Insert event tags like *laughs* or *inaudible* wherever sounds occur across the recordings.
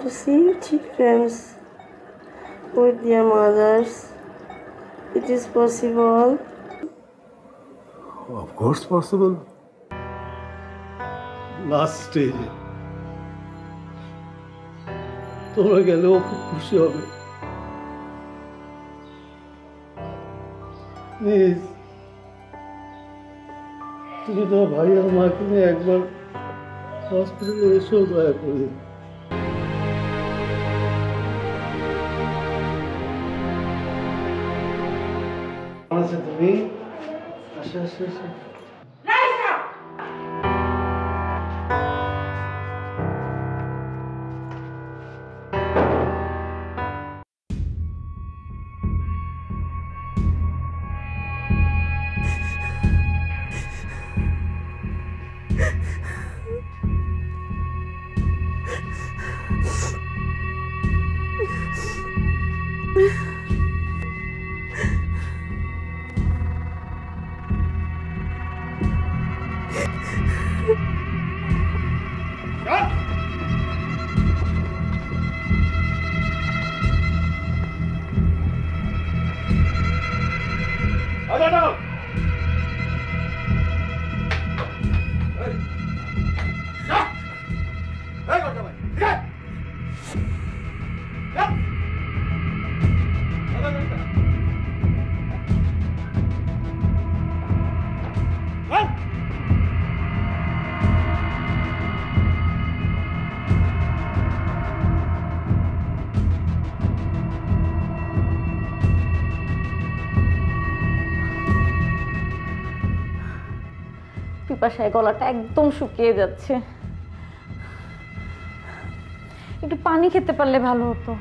to see children with their mothers. It is possible. Of course possible. Last স্টেজে তোমরা গেলেও খুব খুশি হবে প্লিজ তুমি তোমার ভাই আর মাকে নিয়ে একবার হসপিটালে এসো দয়া করে কেমন আছো তুমি আসো আসো আসো পিপাসায় গলাটা একদম শুকিয়ে যাচ্ছে। একটু পানি খেতে পারলে ভালো হতো।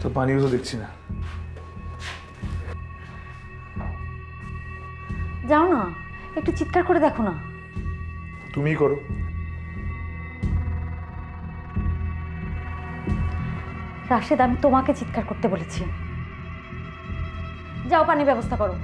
তো পানিও তো দেখছি না। যাও না একটু চিৎকার করে দেখো না। তুমিই করো। রাশেদ, আমি তোমাকে চিৎকার করতে বলেছি। যাও, পানির ব্যবস্থা করো।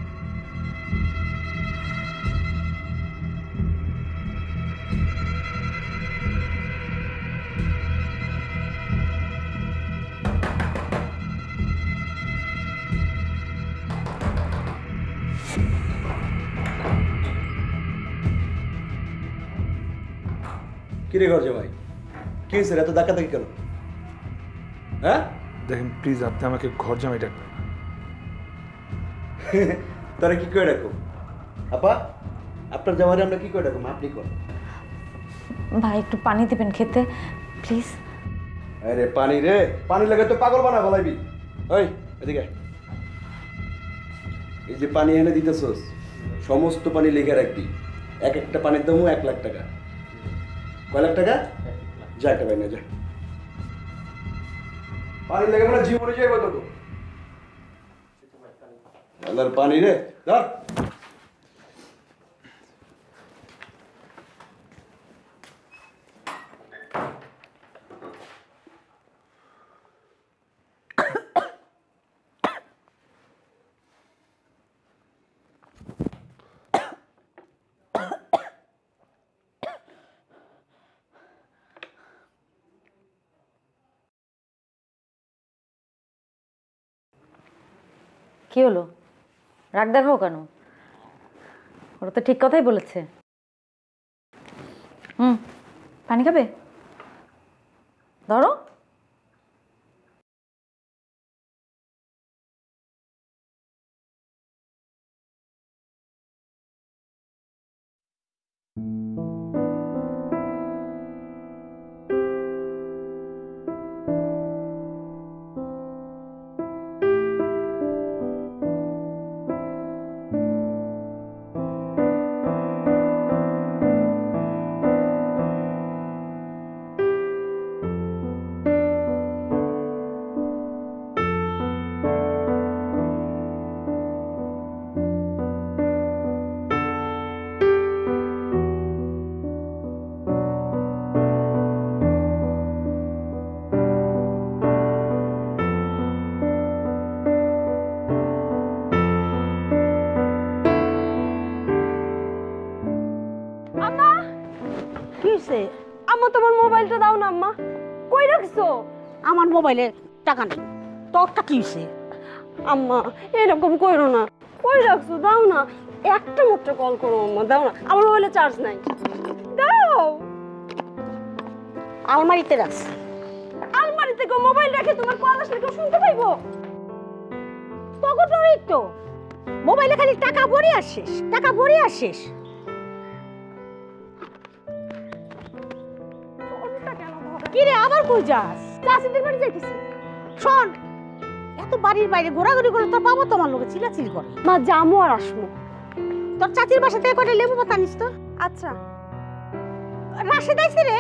কিরে ঘর জামাই কি হয়েছে? এত ধাক্কা কেন? হ্যাঁ? দেখেন প্লিজ আপনি আমাকে ঘর জামাই ডাকবেন। *laughs* তারা কি করে রাখো আপা আপনার জামাইরে আমরা কি করে রাখো আপনি কর ভাই একটু পানি দেবেন খেতে প্লিজ আরে পানি রে। পানি লাগে তো পাগল বানা বলাইবি। ওই এদিকে। এই যে পানি এনে দিতেছস সমস্ত পানি লিখে রাখবি। এক একটা পানির দামও এক লাখ টাকা। কয় লাখ টাকা? যা একটা বাইনা যা। পানি লাগে মানে জীবনে যাইব তো আল্লাহর পানি রে ধর কি হলো? রাগ দেখাও কেন? ওরা তো ঠিক কথাই বলেছে। হুম পানি খাবে? ধরো। হয়েছে আম্মা তোমার মোবাইলটা দাও না আম্মা। কই রাখছো? আমার মোবাইলে টাকা নেই। তোরটা কি হয়েছে আম্মা এরকম কইরো না। কই রাখছো? দাও না। একটা মাত্র কল করো আম্মা। দাও না। আমার মোবাইলে চার্জ নাই। দাও। আলমারিতে রাখছি। আলমারিতে থেকে মোবাইল রেখে তোমার কল আসলে কেউ শুনতে পাইবো? পকেটরই তো মোবাইলে খালি টাকা ভরে আসিস টাকা ভরে আসিস আবার কই যাস? চাষিদের বাড়ি যাইতেছি। শোন এত বাড়ির বাইরে ঘোরাঘুরি করে তোর বাবা তোমার লোকে চিলাচিলি করে। মা জামু আর আসমু। তোর চাচির বাসা থেকে কয়টা লেবু পাতা আনিস তো? আচ্ছা। রাশিদ আইসি রে।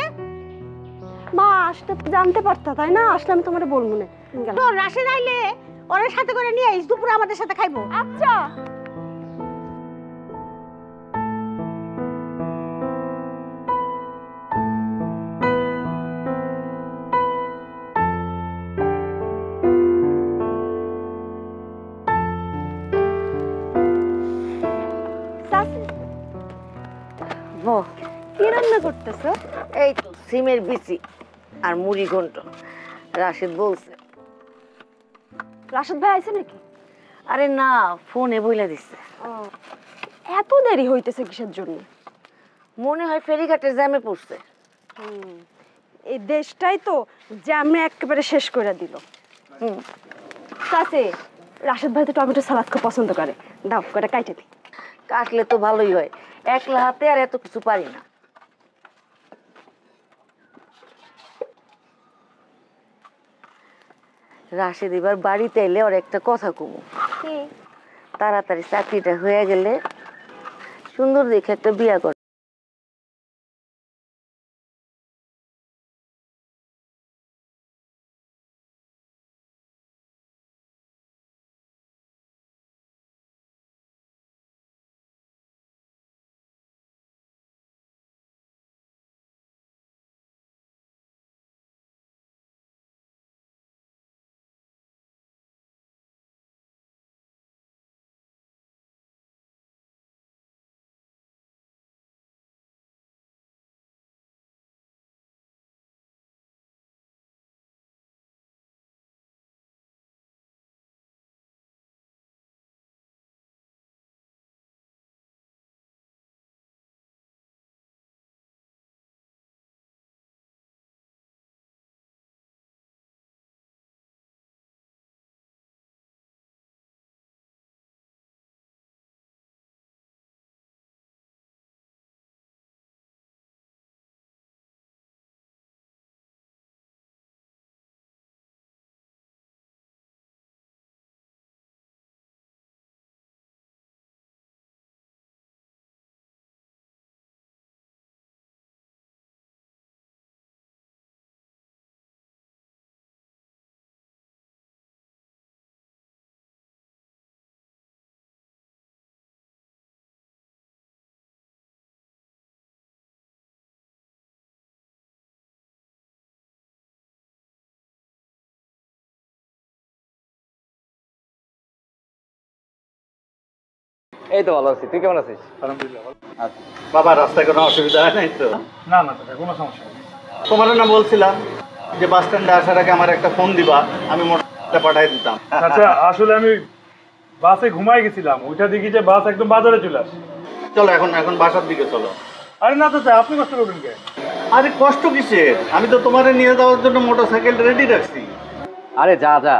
মা আসতে তো জানতে পারতা তাই না? আসলে আমি তোমার বলব না। তোর রাশিদ আইলে ওর সাথে করে নিয়ে আইস দুপুরে আমাদের সাথে খাইবো। আচ্ছা। কি রান্না করতেছো? এই তো সিমের বিচি আর মুড়ি ঘন্ট। রাশেদ বলছে। রাশেদ ভাই আইছে নাকি? আরে না ফোনে বইলা দিছে। এত দেরি হইতেছে কিসের জন্য? মনে হয় জ্যামে পড়ছে। এই দেশটাই তো জ্যামে একেবারে শেষ করে দিল। হুম চাচি রাশেদ ভাই তো টমেটো সালাদ খুব পছন্দ করে। দাও করে কাইটে দি। কাটলে তো ভালোই হয়। একলা হাতে আর এত কিছু পারি না। রাশেদ এবার বাড়িতে এলে ওর একটা কথা কমু তাড়াতাড়ি চাকরিটা হয়ে গেলে সুন্দর দেখে একটা বিয়া কর। এই তো ভালো আছি। তুই কেমন আছিস? আলহামদুলিল্লাহ। আচ্ছা। বাবা রাস্তায় কোনো অসুবিধা হয় নাই তো? না না কোনো সমস্যা নেই। তোমার না বলছিলাম যে বাস স্ট্যান্ডে আসার আগে আমার একটা ফোন দিবা আমি মোটরটা পাঠাই দিতাম। আচ্ছা আসলে আমি বাসে ঘুমাই গেছিলাম। ওইটা দেখি যে বাস একদম বাজারে চলে আসে। চলো এখন এখন বাসার দিকে চলো। আরে না তো আপনি কষ্ট করবেন কে? আরে কষ্ট কিসের? আমি তো তোমারে নিয়ে যাওয়ার জন্য মোটরসাইকেল রেডি রাখছি। আরে যা যা।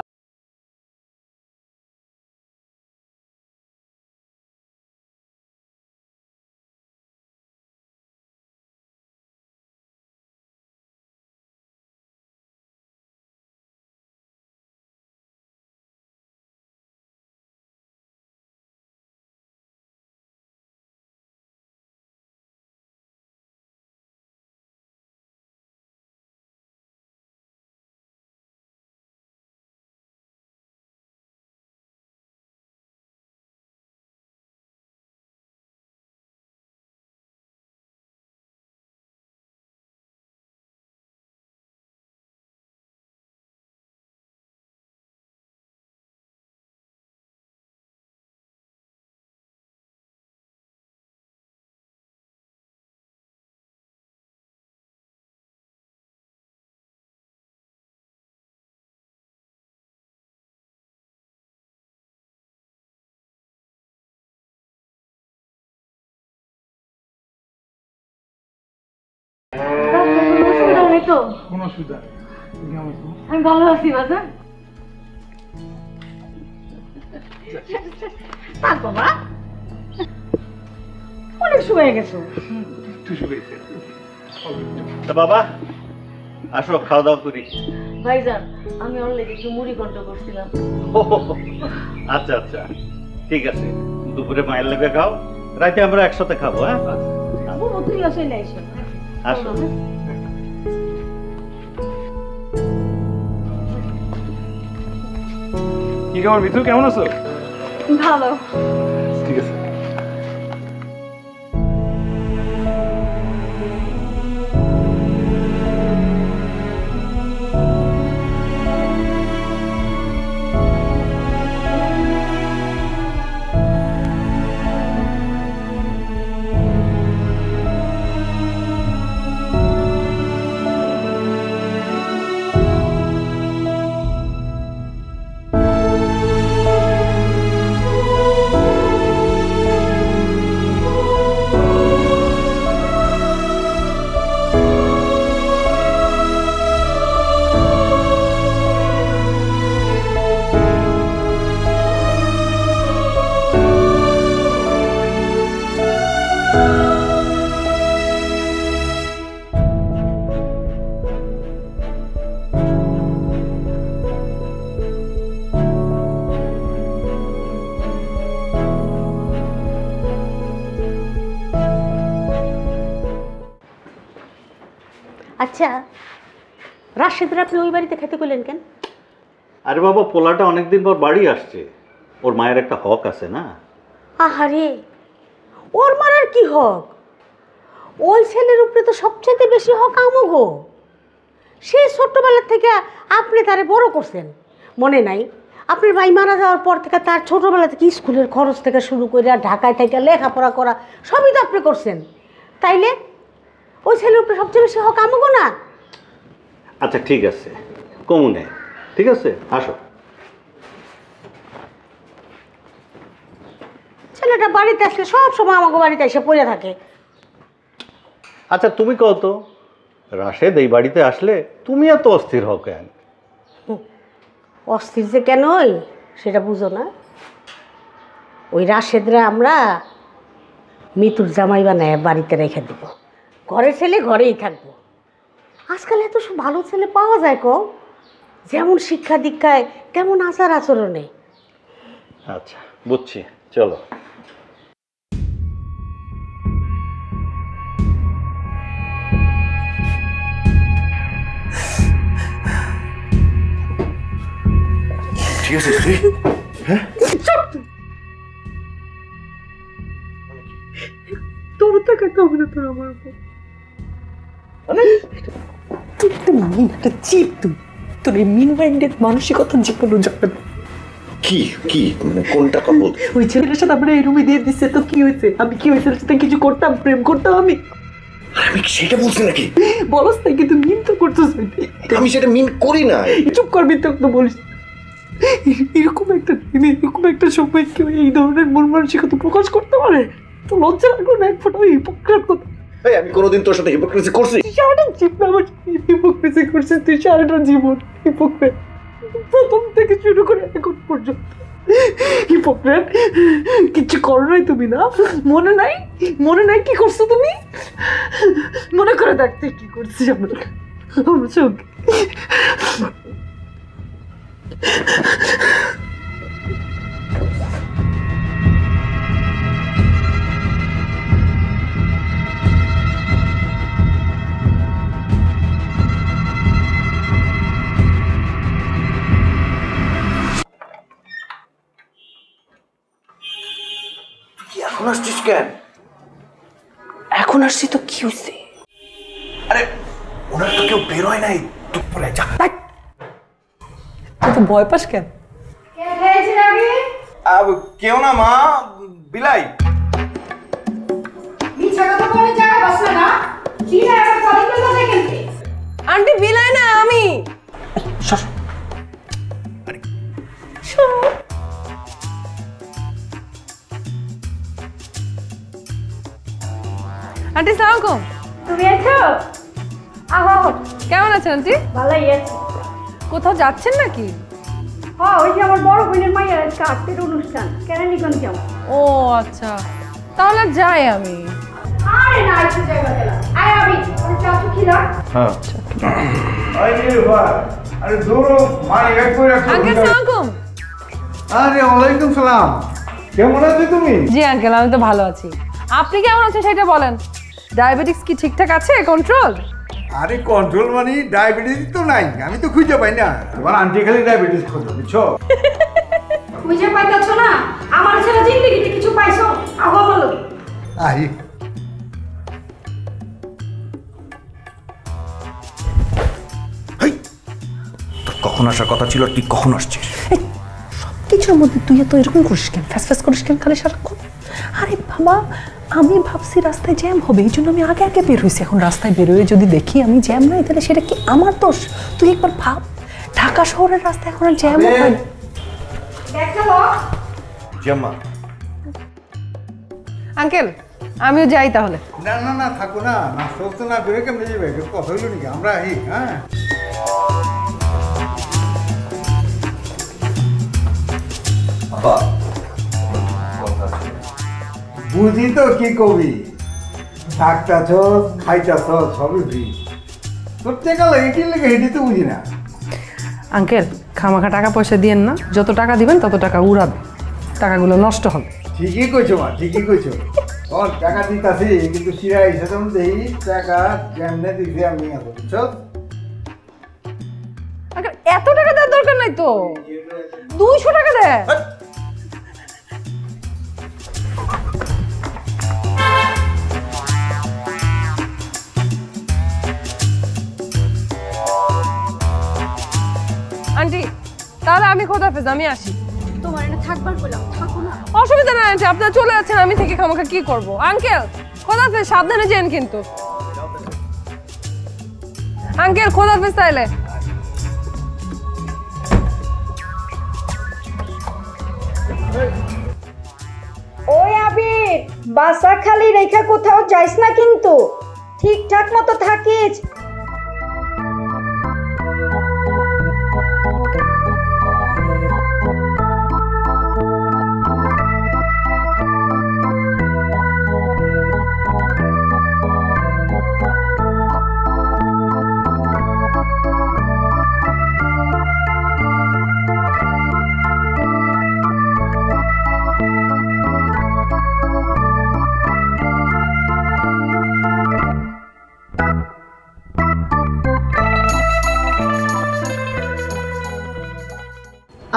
তো? কোনো অসুবিধা? আমি ভালো আছি বাজান থাক বাবা। অনেক সময় গেছো। একটু শুয়েছে তা বাবা আসো খাওয়া দাওয়া করি। ভাইজান আমি একটু মুড়ি ঘন্ট করছিলাম। আচ্ছা আচ্ছা। ঠিক আছে। দুপুরে মায়ের লেগে খাও। রাতে আমরা একসাথে খাব হ্যাঁ? আসে। আসো কি খবর মিথু কেমন আছো? ভালো। আচ্ছা রাশেদরা আপনি ওই বাড়িতে খেতে করলেন কেন? আরে বাবা পোলাটা অনেকদিন পর বাড়ি আসছে। ওর মায়ের একটা হক আছে না? আহারে ওর মারার কি হক? ওই ছেলের উপরে তো সবচেয়ে বেশি হক আমগো। সেই ছোট্টবেলা থেকে আপনি তারে বড় করছেন। মনে নাই? আপনার ভাই মারা যাওয়ার পর থেকে তার ছোটবেলা থেকে স্কুলের খরচ থেকে শুরু করে ঢাকায় থেকে লেখাপড়া করা সবই তো আপনি করছেন। তাইলে ওই ছেলের উপরে সবচেয়ে বেশি হক আমগো না? আচ্ছা ঠিক আছে। কমু কমুনে ঠিক আছে? আসো। ছেলেটা বাড়িতে আসলে সব সময় আমাকে বাড়িতে এসে পড়ে থাকে। আচ্ছা তুমি কত রাশেদ এই বাড়িতে আসলে তুমি এত অস্থির হও কেন? অস্থির যে কেন ওই সেটা বুঝো না। ওই রাশেদরা আমরা মৃত্যুর জামাই বানায় বাড়িতে রেখে দেব। ঘরের ছেলে ঘরেই থাকব। আজকাল এত সব ভালো ছেলে পাওয়া যায় কো? যেমন শিক্ষা দীক্ষায় তেমন আচার আচরণে। আচ্ছা বুঝছি চলো। ঠিক আছে তুই তোর তাকাতে হবে না তোর আমার উপর? তুই তো মিন একটা চিপ তুই। তোর এই মিন মাইন্ডেড মানসিকতা জীবনও যাবে না কি কি মানে কোনটা কথা ওই ছেলেটার সাথে আমরা এই রুমে দিয়ে দিচ্ছে তো কি হয়েছে? আমি কি ওই সাথে কিছু করতাম প্রেম করতাম আমি? আমি সেটা বলছি নাকি? বলস না কিন্তু মিন তো করতেছ আমি সেটা মিন করি না। চুপ করবি তো একটু বলিস এরকম একটা দিনে এরকম একটা সময় কেউ এই ধরনের মন মানসিকতা প্রকাশ করতে পারে? তো লজ্জা লাগল না এক ফোটা হিপোক্রেট কথা। এই, আমি কোনোদিন তোর সাথে হিপোক্রেসি করছি? সারাটা জীবন আমার হিপোক্রেসি করছিস তুই সারাটা জীবন হিপোক্রেট প্রথম থেকে শুরু করে এখন পর্যন্ত হিপোক্রেট কিছু করো নাই তুমি না? মনে নাই? মনে নাই কি করছ তুমি? মনে করে দেখতে কি করছিস আমার আমার চোখ। আসছি তো কি হয়েছে আরে ওনার তো কেউ বেরোয় নাই। দুপুরে যা। তুই তো ভয় পাস কেন? কেউ না মা বিলাই। আন্টি বিলাই আন্টি সালাম তুমি আছো? আহো আহো কেমন আছেন আন্টি? ভালোই আছে। কোথাও যাচ্ছেন নাকি? হ্যাঁ ওই যে আমার বড় বোনের মায়ের আজকে আর্টের অনুষ্ঠান। কেরানীগঞ্জ যাব। ও আচ্ছা। তাহলে যাই আমি। আরে না একটু জায়গা দিলাম আয় আমি। ওই চাচু খিলা হ্যাঁ। আরে দৌড়ো মা এক করে আঙ্কেল সালামালাইকুম। আরে ওয়ালাইকুম সালাম। কেমন আছো তুমি? জি আঙ্কেল আমি তো ভালো আছি। আপনি কেমন আছেন সেটা বলেন। ডায়াবেটিস কি ঠিকঠাক আছে? কন্ট্রোল আরে কন্ট্রোল মানে ডায়াবেটিস তো নাই আমি তো খুঁজে পাই না। তোমার আন্টি খালি ডায়াবেটিস খোঁজো বুঝছ? বুঝে পাইতেছ না? আমার ছেলে জিন্দগিতে কিছু পাইছো? আহো বলো। আই। কখন আসার কথা ছিল তুই কখন আসছিস? কিছুর মধ্যে তুই তো এরকম করিস কেন? ফ্যাস ফ্যাস করিস কেন খালি সারাক্ষণ? আরে বাবা আমি ভাবছি রাস্তায় জ্যাম হবে এই জন্য আমি আগে আগে বের হয়েছি। এখন রাস্তায় বেরোয় যদি দেখি আমি জ্যাম নাই তাহলে সেটা কি আমার দোষ? তুই একবার ভাব। ঢাকা শহরের রাস্তায় এখন আর জ্যাম হয় না। আঙ্কেল আমিও যাই তাহলে। না না না থাকো না। নাস্তা তো না করে কেমনে যাবে? কথা হইল নাকি? আমরা আহি হ্যাঁ? বুঝি তো কি কবি? থাকতাছ খাইতাছ সবই ফ্রি। তোর টাকা লাগে কি লাগে এটি তো বুঝি না। আঙ্কেল খামাখা টাকা পয়সা দিয়েন না। যত টাকা দিবেন তত টাকা উড়াবে। টাকাগুলো নষ্ট হবে। ঠিকই কইছো মা ঠিকই কইছো। ওর টাকা দিতাছি কিন্তু সিরা এসে তখন দেই টাকা কেমনে দিছি আমি আসো বুঝছ? আঙ্কেল এত টাকা দেওয়ার দরকার নাই তো। দুইশো টাকা দেয় তাহলে আমি খোদাফেজ আমি আসি। তোমার এটা থাকবার বললাম থাকো না। অসুবিধা নাই আন্টি। আপনারা চলে যাচ্ছেন আমি থেকে খামাখা কি করব? আঙ্কেল খোদাফেজ সাবধানে যেন কিন্তু। আঙ্কেল খোদাফেজ তাইলে? ওই আবির বাসা খালি রেখা কোথাও যাইস না কিন্তু। ঠিকঠাক মতো থাকিস।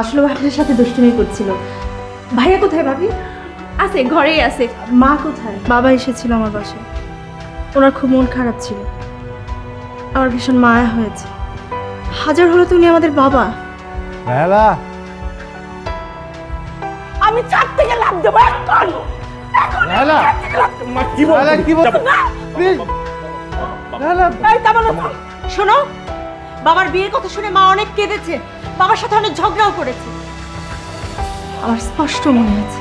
আসলে ভাবির সাথে দুষ্টুমি করছিল। ভাইয়া কোথায় ভাবি? আছে ঘরেই আছে। মা কোথায়? বাবা এসেছিল আমার বাসায়। ওনার খুব মন খারাপ ছিল। আমার ভীষণ মায়া হয়েছে। হাজার হলো তুমি আমাদের বাবা। আমি ছাদ থেকে লাভ দেবো এখন! বেলা কি বল কি বল প্লিজ! বেলা এই তামান্না শোনো বাবার বিয়ের কথা শুনে মা অনেক কেঁদেছে। বাবার সাথে অনেক ঝগড়াও করেছে। আমার স্পষ্ট মনে আছে।